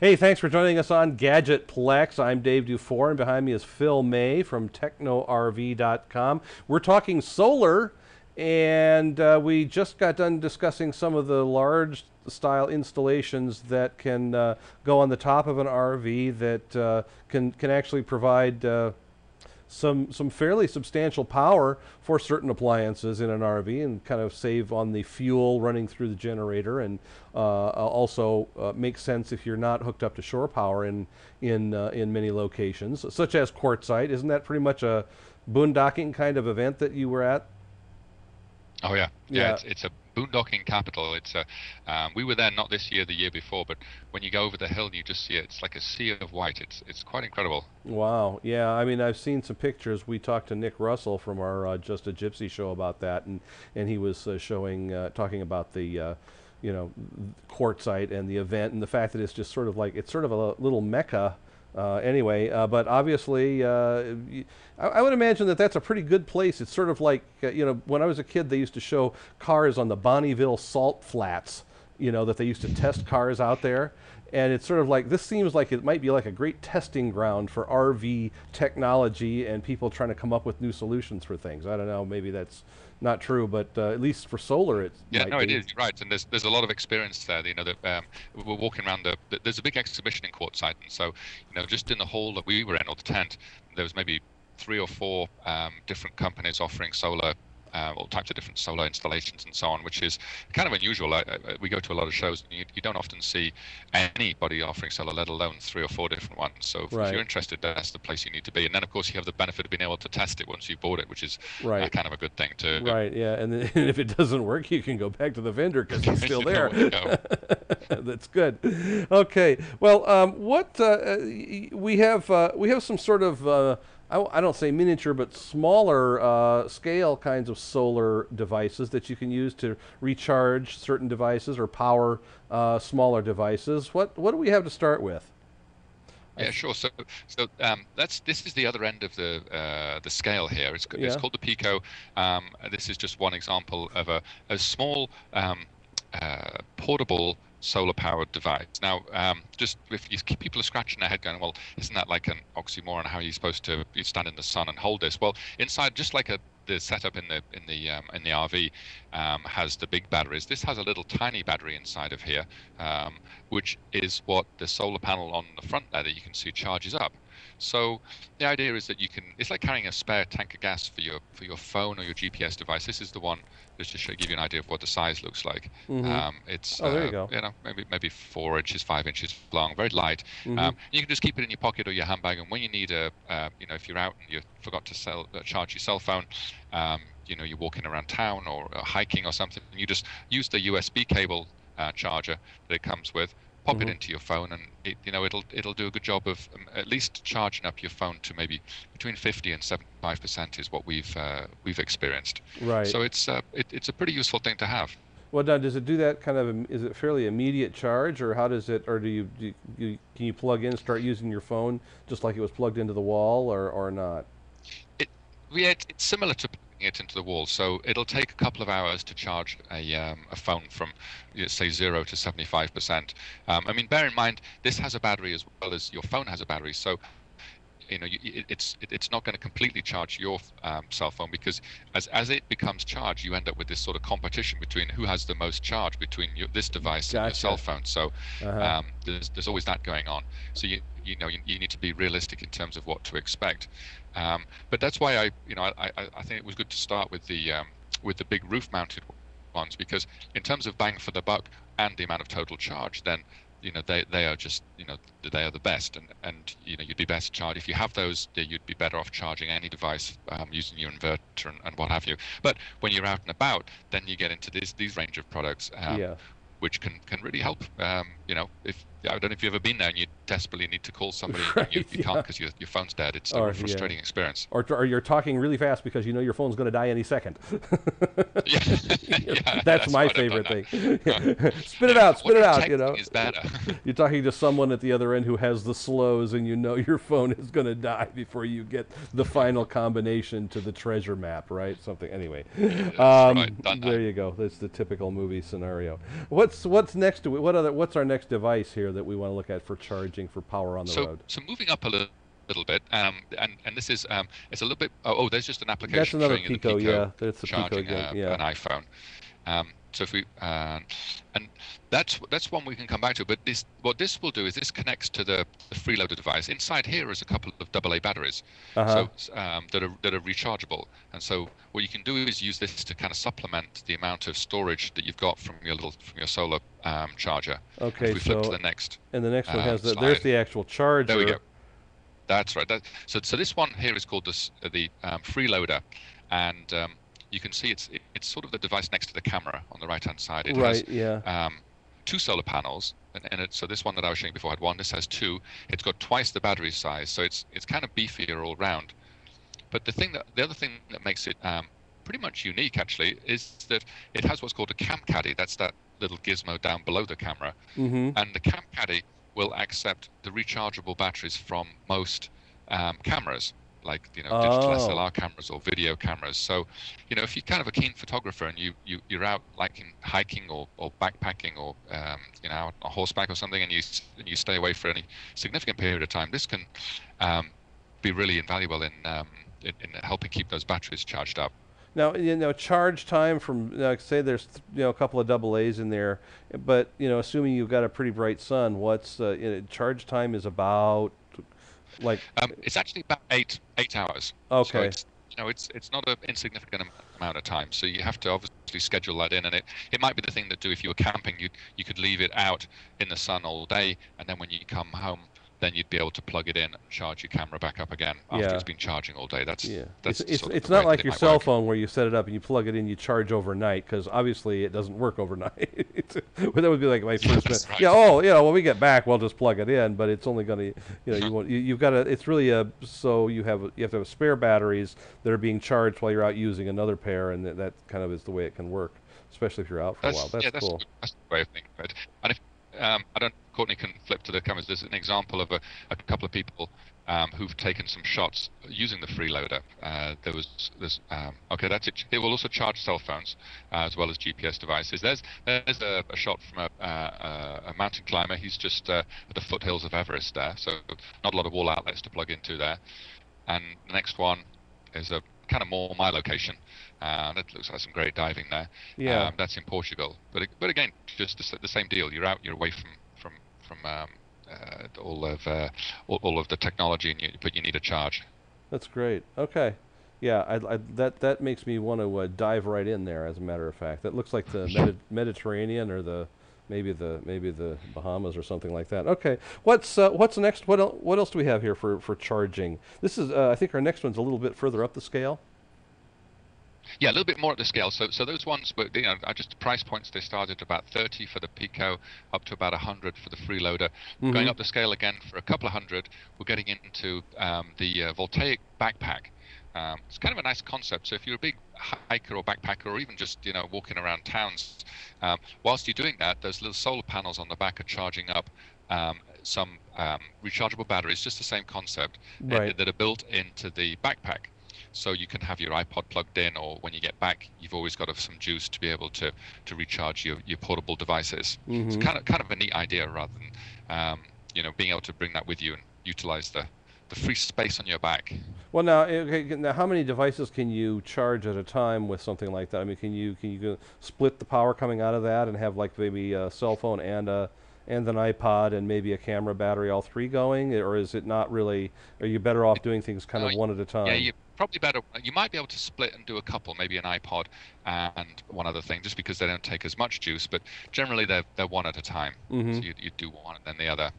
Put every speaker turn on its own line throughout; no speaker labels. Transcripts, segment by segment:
Hey, thanks for joining us on Gadgetplex. I'm Dave Dufour, and behind me is Phil May from TechnoRV.com. We're talking solar, and uh, we just got done discussing some of the large style installations that can uh, go on the top of an RV that uh, can can actually provide uh, some some fairly substantial power for certain appliances in an RV and kind of save on the fuel running through the generator and uh, also uh, makes sense if you're not hooked up to shore power in in uh, in many locations such as Quartzsite isn't that pretty much a boondocking kind of event that you were at
Oh yeah, yeah. yeah. It's, it's a boondocking capital. It's a, um, we were there not this year, the year before, but when you go over the hill and you just see it, it's like a sea of white. It's it's quite incredible.
Wow. Yeah. I mean, I've seen some pictures. We talked to Nick Russell from our uh, Just a Gypsy show about that, and and he was uh, showing uh, talking about the. Uh, you know, Quartzsite and the event, and the fact that it's just sort of like it's sort of a little mecca uh, anyway, uh, but obviously, uh, I, I, would imagine that that's a pretty good place. It's sort of like, uh, you know, when I was a kid, they used to show cars on the Bonneville salt flats, you know, that they used to test cars out there. And it's sort of like, this seems like it might be like a great testing ground for RV technology and people trying to come up with new solutions for things. I don't know, maybe that's not true, but uh, at least for solar, it's
yeah, no,
be.
it is right, and there's there's a lot of experience there. You know, that um, we're walking around the, the, there's a big exhibition in Quartzsite, and so you know, just in the hall that we were in or the tent, there was maybe three or four um, different companies offering solar uh, all types of different solar installations and so on, which is kind of unusual. I, I, we go to a lot of shows, and you, you, don't often see anybody offering solar, let alone three or four different ones. So if, right. if, you're interested, that's the place you need to be. And then, of course, you have the benefit of being able to test it once you've bought it, which is uh, right. uh, kind of a good thing too.
Right. Yeah. And, then, and, if it doesn't work, you can go back to the vendor because it's still there. that's good. Okay. Well, um, what uh, we have uh, we have some sort of uh, I, I don't say miniature, but smaller uh, scale kinds of solar devices that you can use to recharge certain devices or power uh, smaller devices. What what do we have to start with?
Yeah, sure. So, so um, that's this is the other end of the uh, the scale here. It's, yeah. it's called the Pico. Um, this is just one example of a, a small um, uh, portable solar powered device. Now, um, just if you, people are scratching their head going, well, isn't that like an oxymoron? How are you supposed to you stand in the sun and hold this? Well, inside, just like a, the setup in the in the um, in the RV um, has the big batteries. This has a little tiny battery inside of here, um, which is what the solar panel on the front there that you can see charges up. So the idea is that you can. It's like carrying a spare tank of gas for your for your phone or your GPS device. This is the one just to give you an idea of what the size looks like.
Mm-hmm. Um,
it's
oh, there you, uh, go.
you know maybe maybe four inches, five inches long, very light. Mm-hmm. Um, you can just keep it in your pocket or your handbag, and when you need a, uh, you know, if you're out and you forgot to sell, uh, charge your cell phone, um, you know, you're walking around town or uh, hiking or something, and you just use the USB cable uh, charger that it comes with pop mm-hmm. it into your phone, and it, you know it'll it'll do a good job of um, at least charging up your phone to maybe between 50 and 75 percent is what we've uh, we've experienced.
Right.
So it's uh, it, it's a pretty useful thing to have.
Well, now does it do that kind of? Is it fairly immediate charge, or how does it? Or do you, do you can you plug in, start using your phone just like it was plugged into the wall, or or not?
It yeah, it's similar to it into the wall. So it'll take a couple of hours to charge a, um, a phone from, say, zero to 75%. Um, I mean, bear in mind, this has a battery as well as your phone has a battery. So you know, you, it's it's not going to completely charge your um, cell phone because as as it becomes charged, you end up with this sort of competition between who has the most charge between your, this device gotcha. and your cell phone. So uh-huh. um, there's there's always that going on. So you you know you, you need to be realistic in terms of what to expect. Um, but that's why I, you know, I, I, I, think it was good to start with the um, with the big roof-mounted ones because in terms of bang for the buck and the amount of total charge, then you know they, they are just you know they are the best. And and you know you'd be best charged. If you have those you'd be better off charging any device um, using your inverter and, and, what have you. But when you're out and about then you get into these these range of products um,
yeah.
which can can really help um, you know if I don't know if you've ever been there and you desperately need to call somebody right, and you, you yeah. can't because your, your phone's dead. It's or, a frustrating yeah. experience.
Or, or you're talking really fast because you know your phone's going to die any second.
yeah.
that's, that's, my favorite thing. spit it out, spit it out. You know,
is better.
you're talking to someone at the other end who has the slows, and you know your phone is going to die before you get the final combination to the treasure map, right? Something. Anyway,
um, right.
there you go. That's the typical movie scenario. What's what's next to it? What other? What's our next device here? Here that we want to look at for charging for power on the
so,
road?
So moving up a little, little bit, um, and and this is um, it's a little bit. Oh, oh, there's just an application.
That's another Pico,
the Pico
yeah. That's the Pico
charging
again,
uh,
yeah.
an iPhone. Um, so if we uh, and that's that's one we can come back to. But this what this will do is this connects to the, the freeloader device. Inside here is a couple of AA batteries,
Uh-huh.
so um, that are that are rechargeable. And so what you can do is use this to kind of supplement the amount of storage that you've got from your little from your solar um, charger.
Okay,
if we flip
so-
to the next.
and the next one
uh,
has the, there's the actual charger.
There we go. That's right. That, so, so this one here is called this, uh, the um, freeloader, and um, you can see it's it, it's sort of the device next to the camera on the right hand side. It
Right,
has
yeah.
Two solar panels, and, and it, so this one that I was showing before had one. This has two. It's got twice the battery size, so it's it's kind of beefier all round. But the thing that the other thing that makes it um, pretty much unique actually is that it has what's called a cam caddy. That's that little gizmo down below the camera,
Mm-hmm.
and the cam caddy will accept the rechargeable batteries from most um, cameras like you know digital
Oh.
SLR cameras or video cameras so you know if you're kind of a keen photographer and you, you you're out like in hiking or, or backpacking or um, you know on horseback or something and you and you stay away for any significant period of time this can um, be really invaluable in, um, in in helping keep those batteries charged up
Now, you know, charge time from say there's you know a couple of double A's in there, but you know, assuming you've got a pretty bright sun, what's uh, you know, charge time is about like
Um, it's actually about eight eight hours. So
Okay.
it's, you know, it's it's not an insignificant amount of time. So you have to obviously schedule that in, and it, it might be the thing that do if you were camping, you you could leave it out in the sun all day, and then when you come home, then you'd be able to plug it in and charge your camera back up again after
Yeah.
it's been charging all day. That's
yeah,
that's
it's it's, it's not like your cell
work.
phone where you set it up and you plug it in, you charge overnight because obviously it doesn't work overnight. well, that would be like my first.
Right.
Yeah. Oh, you know, when we get back, we'll just plug it in, but it's only going to, you know, you want you, you've got to. It's really a so you have you have to have spare batteries that are being charged while you're out using another pair, and that, that kind of is the way it can work, especially if you're out for
That's,
a while. That's
yeah, that's,
cool.
good, that's good way of thinking it. And if um, I don't, Courtney can flip to the cameras. There's an example of a, a couple of people um, who've taken some shots using the freeloader. Uh, there was this. Um, okay, that's it. It will also charge cell phones uh, as well as GPS devices. There's there's a, a shot from a, uh, a mountain climber. He's just uh, at the foothills of Everest there, so not a lot of wall outlets to plug into there. And the next one is a kind of more my location. Uh, that looks like some great diving there.
Yeah.
Um, that's in Portugal. But but again, just the, the same deal. You're out. You're away from from um, uh, all of uh, all, all of the technology, and you, but you need a charge.
That's great. Okay. Yeah, I, I, that that makes me want to uh, dive right in there. As a matter of fact, that looks like the Medi- Mediterranean or the maybe the maybe the Bahamas or something like that. Okay, what's uh, what's next? What el- what else do we have here for for charging? This is uh, I think our next one's a little bit further up the scale.
Yeah, a little bit more at the scale. So, so those ones, but you know, are just price points. They started about 30 for the Pico, up to about 100 for the freeloader. Going
Mhm.
up the scale again for a couple of hundred, we're getting into um, the uh, voltaic backpack. Um, it's kind of a nice concept. So if you're a big hiker or backpacker, or even just you know walking around towns, um, whilst you're doing that, those little solar panels on the back are charging up um, some um, rechargeable batteries, just the same concept, uh, that are built into the backpack. So you can have your iPod plugged in, or when you get back, you've always got some juice to be able to, to recharge your, your portable devices. It's
Mhm.
kind of kind of a neat idea, rather than um, you know being able to bring that with you and utilize the, the free space on your back.
Well, now, eh, okay, now, how many devices can you charge at a time with something like that? I mean, can you can you split the power coming out of that and have like maybe a cell phone and a and an iPod and maybe a camera battery, all three going, or is it not really? Are you better off doing things kind
No,
of one at a time?
Yeah, you're probably better. You might be able to split and do a couple, maybe an iPod and one other thing, just because they don't take as much juice. But generally, they're they're one at a time.
Mhm.
So you, you do one and then the other.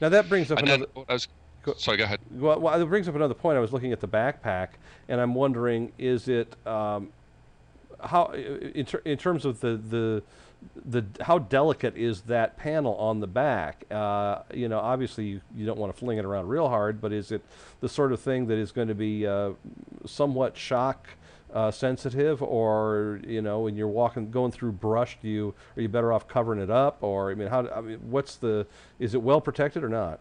Now that brings up
And
another.
then I was,
Go-
sorry, go ahead.
Well, well, it brings up another point. I was looking at the backpack, and I'm wondering, is it um, how in, ter- in terms of the the the how delicate is that panel on the back? Uh, you know, obviously you, you don't want to fling it around real hard, but is it the sort of thing that is going to be uh, somewhat shock uh, sensitive, or you know, when you're walking going through brush, do you are you better off covering it up, or I mean, how I mean, what's the is it well protected or not?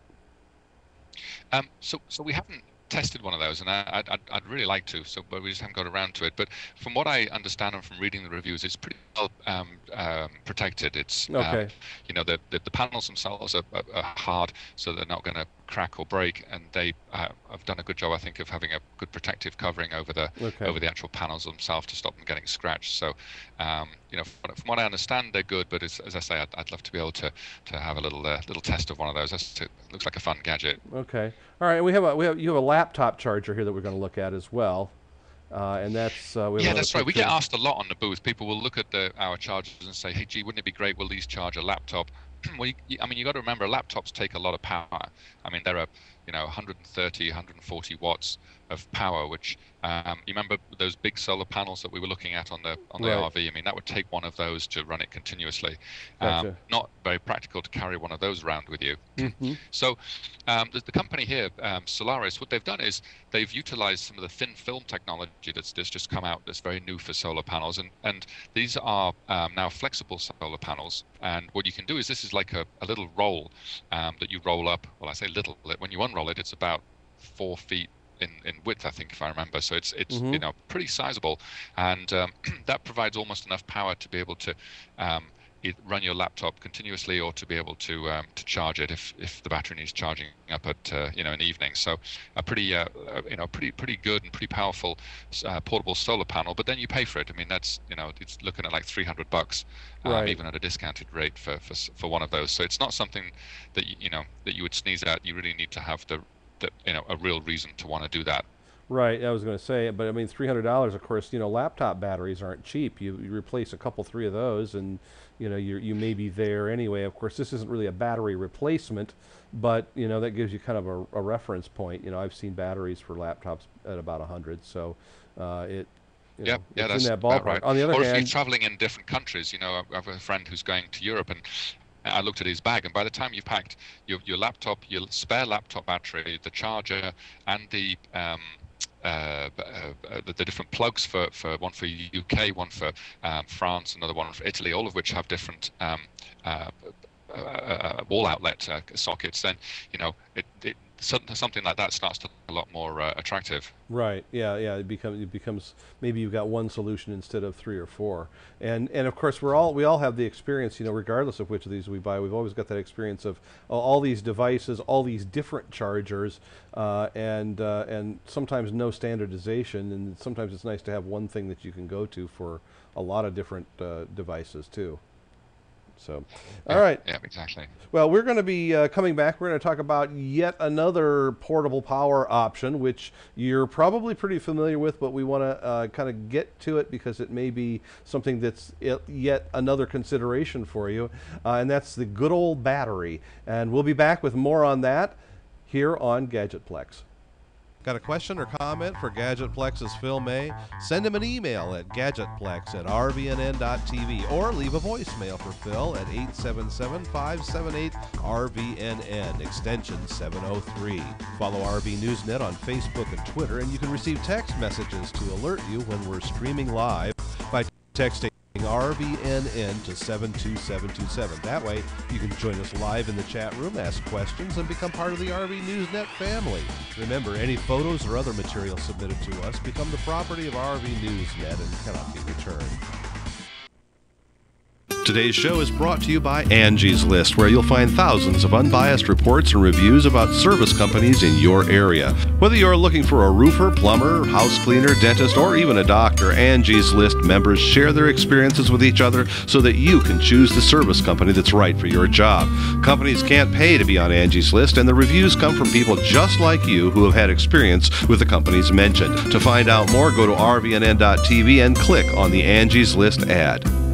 Um, so, so we haven't tested one of those, and I, would I'd really like to. So, but we just haven't got around to it. But from what I understand and from reading the reviews, it's pretty well um, um, protected. It's um,
okay.
you know the, the, the panels themselves are, are, are hard, so they're not going to crack or break, and they uh, have done a good job, I think, of having a good protective covering over the
okay.
over the actual panels themselves to stop them getting scratched. So, um, you know, from, from, what I understand, they're good. But as, as I say, I'd, I'd, love to be able to to have a little uh, little test of one of those. it looks like a fun gadget.
Okay. All right. We have a we have you have a laptop charger here that we're going to look at as well. Uh, and that's uh,
yeah, that's right. We get asked a lot on the booth. People will look at the, our chargers and say, "Hey, gee, wouldn't it be great? Will these charge a laptop?" well, you, I mean, you got to remember, laptops take a lot of power. I mean, there are you know 130, 140 watts of power, which um, you remember those big solar panels that we were looking at on the on the right. RV. I mean, that would take one of those to run it continuously.
Gotcha. Um,
not very practical to carry one of those around with you.
Mm-hmm.
So, um, the, the, company here, um, Solaris, what they've done is they've utilized some of the thin film technology that's, that's just come out. That's very new for solar panels, and and these are um, now flexible solar panels. And what you can do is this is like a, a little roll um, that you roll up. Well, I say little. When you unroll it, it's about four feet in, in width, I think, if I remember. So it's it's mm-hmm. you know pretty sizable, and um, that provides almost enough power to be able to um, run your laptop continuously or to be able to um, to charge it if, if the battery needs charging up at uh, you know in the evening. So a pretty uh, uh, you know pretty pretty good and pretty powerful uh, portable solar panel. But then you pay for it. I mean that's you know it's looking at like 300 bucks,
um, right.
even at a discounted rate for, for for one of those. So it's not something that you, you know that you would sneeze at. You really need to have the that you know a real reason to want to do that.
Right, I was going to say, but I mean, three hundred dollars. Of course, you know, laptop batteries aren't cheap. You, you, replace a couple, three of those, and you know, you you may be there anyway. Of course, this isn't really a battery replacement, but you know, that gives you kind of a, a reference point. You know, I've seen batteries for laptops at about a hundred, so uh, it.
You yeah, yeah,
that's
in
that ballpark.
Right.
On the other
or
hand,
if you're traveling in different countries, you know, I have a friend who's going to Europe, and I looked at his bag, and by the time you've packed your, your laptop, your spare laptop battery, the charger, and the um, uh, uh, the, the, different plugs for, for one for UK, one for um, France, another one for Italy, all of which have different um, uh, uh, uh wall outlet uh, sockets, then you know it, it something like that starts to look a lot more uh, attractive.
Right. Yeah. Yeah. It becomes it becomes maybe you've got one solution instead of three or four. And and of course we're all we all have the experience. You know, regardless of which of these we buy, we've always got that experience of all these devices, all these different chargers, uh, and uh, and sometimes no standardization. And sometimes it's nice to have one thing that you can go to for a lot of different uh, devices too. So,
yeah,
all right.
Yeah, exactly.
Well, we're going to be uh, coming back. We're going to talk about yet another portable power option, which you're probably pretty familiar with, but we want to uh, kind of get to it because it may be something that's yet another consideration for you, uh, and that's the good old battery. And we'll be back with more on that here on Gadgetplex. Got a question or comment for Gadgetplex's Phil May? Send him an email at gadgetplex at rvnn.tv or leave a voicemail for Phil at 877-578-RVNN, extension 703. Follow RV Newsnet on Facebook and Twitter, and you can receive text messages to alert you when we're streaming live by texting RVNN to 72727. That way, you can join us live in the chat room, ask questions, and become part of the RV Newsnet family. Remember, any photos or other material submitted to us become the property of RV Newsnet and cannot be returned. Today's show is brought to you by Angie's List, where you'll find thousands of unbiased reports and reviews about service companies in your area. Whether you're looking for a roofer, plumber, house cleaner, dentist, or even a doctor, Angie's List members share their experiences with each other so that you can choose the service company that's right for your job. Companies can't pay to be on Angie's List, and the reviews come from people just like you who have had experience with the companies mentioned. To find out more, go to rvnn.tv and click on the Angie's List ad.